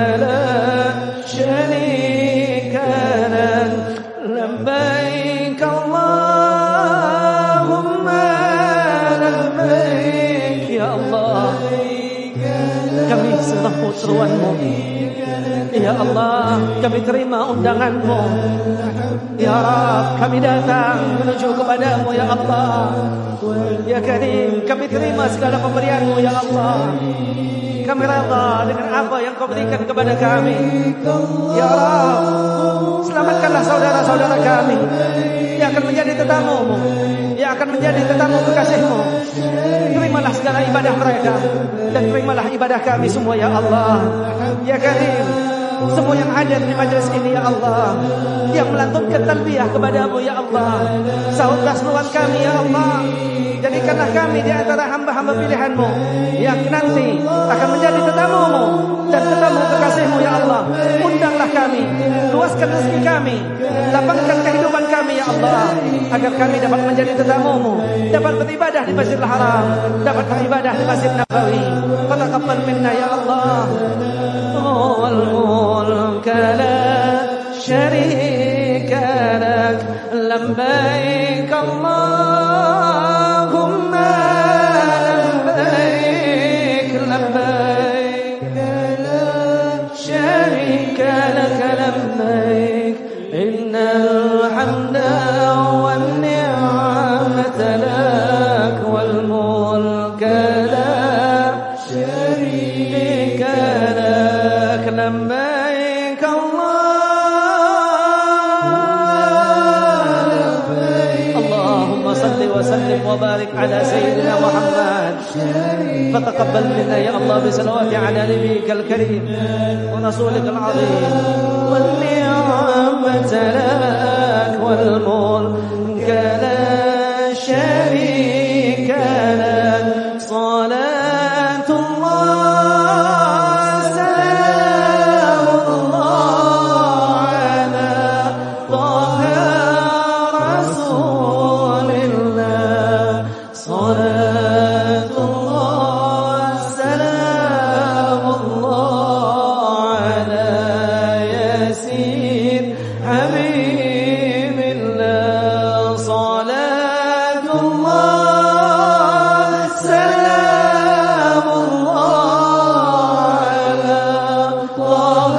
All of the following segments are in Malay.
لا شريك لك لبيك اللهم لبيك يا الله kami sembah seruanmu Ya Allah kami terima undanganmu Ya Rab kami datang menuju kepadamu Ya Allah. Ya Karim kami terima segala pemberianmu Ya Allah. Kami rela dengan apa yang kau berikan kepada kami. Ya Rab selamatkanlah saudara-saudara kami. Yang akan menjadi tetamumu. Yang akan menjadi tetamu kekasihmu. Terimalah segala ibadah mereka dan terimalah ibadah kami semua ya Allah. Ya Karim semua yang hadir di majlis ini ya Allah. Yang melantunkan talbiyah kepadamu ya Allah. Sahutlah seruan kami ya Allah. Jadikanlah kami di antara hamba-hamba pilihanmu yang nanti akan menjadi tetamumu dan tetamu kekasihmu ya Allah. Undanglah kami luaskan rezeki kami lapangkan kehidupan kami ya Allah agar kami dapat menjadi tetamumu dapat beribadah di Masjidil Haram dapat beribadah di Masjid Nabawi. Fataqabbal minna ya Allah والنعمة لك والملك لا شريك لك لبيك الله اللهم صل وسلم وبارك على سيدنا محمد. فتقبل منا يا الله بصلوات على نبيك الكريم ورسولك العظيم. والنعمة مثلك والمنكرات الله سلام الله على طه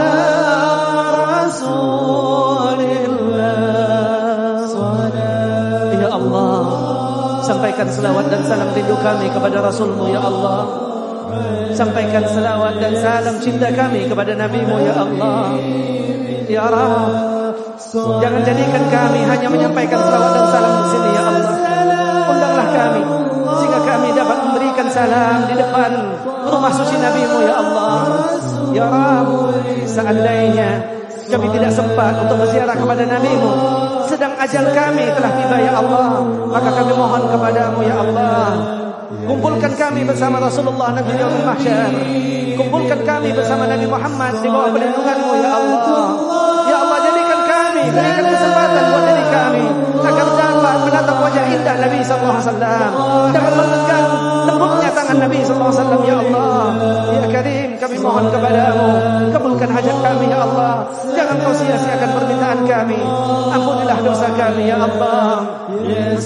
رسول الله يا الله sampaikan selawat dan salam rindu kami kepada Rasulmu ya Allah sampaikan selawat dan salam cinta kami kepada NabiMu ya Allah ya Rabb jangan jadikan kami hanya menyampaikan selawat dan salam di sini ya Allah undanglah kami sehingga kami dapat memberikan salam di depan rumah suci NabiMu ya Allah ya Rabb seandainya kami tidak sempat untuk berziarah kepada NabiMu sedang ajal kami telah tiba ya Allah maka kami mohon kepadamu ya Allah Kumpulkan kami bersama Rasulullah nanti di mahsyar. Kumpulkan kami bersama Nabi Muhammad di bawah perlindunganmu ya Allah. Berikan kesempatan buat diri kami agar dapat menatap wajah indah Nabi sallallahu alaihi wasallam. Dapat memegang lembutnya tangan Nabi sallallahu alaihi wasallam ya Allah. Ya Karim kami mohon kepadamu kabulkan hajat kami ya Allah. Jangan kau sia-siakan permintaan kami. Ampunilah dosa kami ya Allah. Ya